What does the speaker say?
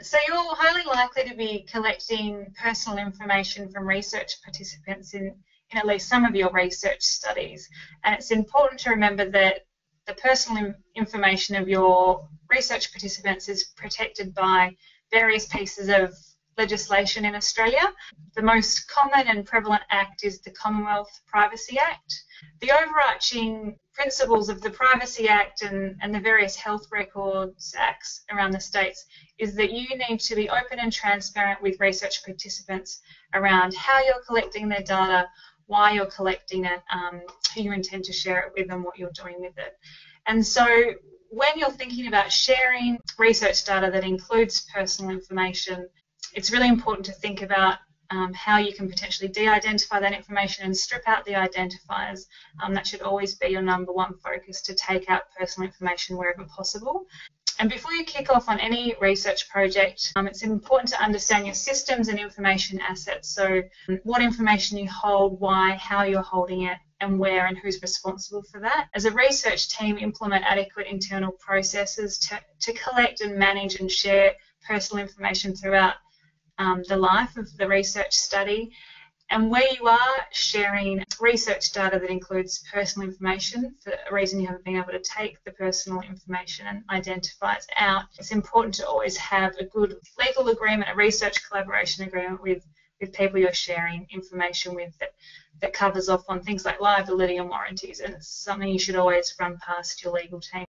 So you're highly likely to be collecting personal information from research participants in, in at least some of your research studies. And it's important to remember that the personal information of your research participants is protected by various pieces of legislation in Australia. The most common and prevalent act is the Commonwealth Privacy Act. The overarching principles of the Privacy Act and, and the various health records acts around the states is that you need to be open and transparent with research participants around how you're collecting their data, why you're collecting it, um, who you intend to share it with, and what you're doing with it. And so when you're thinking about sharing research data that includes personal information, it's really important to think about um, how you can potentially de-identify that information and strip out the identifiers. Um, that should always be your number one focus to take out personal information wherever possible. And before you kick off on any research project, um, it's important to understand your systems and information assets. So um, what information you hold, why, how you're holding it, and where and who's responsible for that. As a research team, implement adequate internal processes to, to collect and manage and share personal information throughout um, the life of the research study. And where you are sharing research data that includes personal information for a reason you haven't been able to take the personal information and identify it out, it's important to always have a good legal agreement, a research collaboration agreement with, with people you're sharing information with that, that covers off on things like liability and warranties. And it's something you should always run past your legal team.